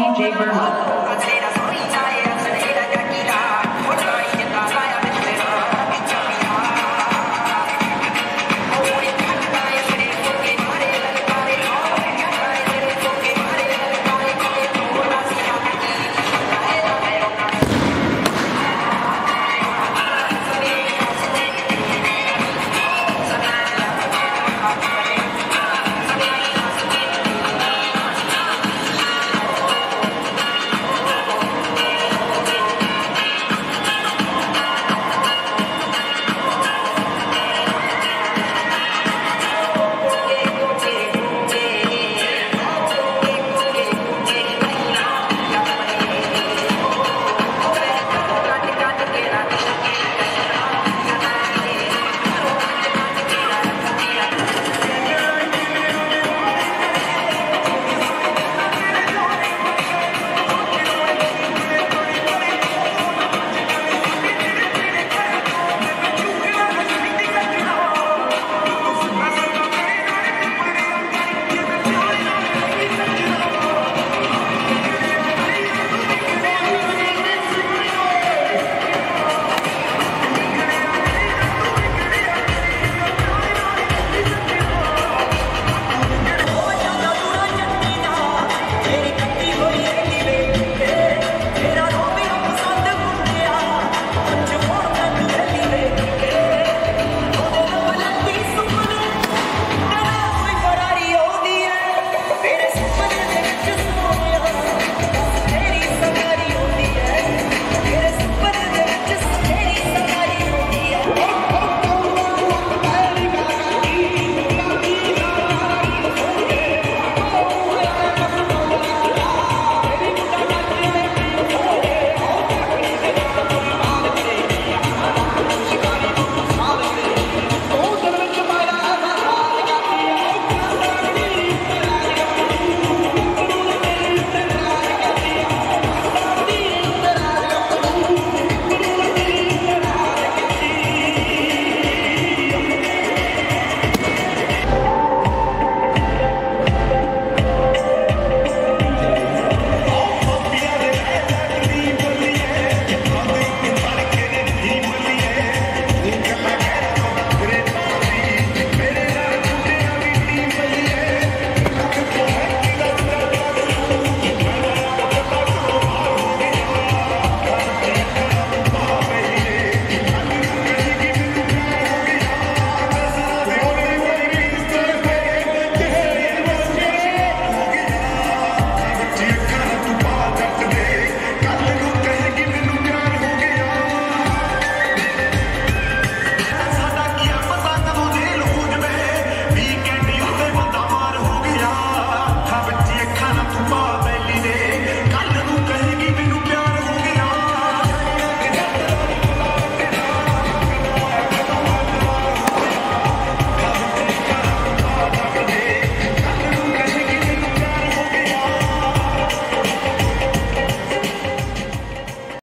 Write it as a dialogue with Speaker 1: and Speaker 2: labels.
Speaker 1: DJ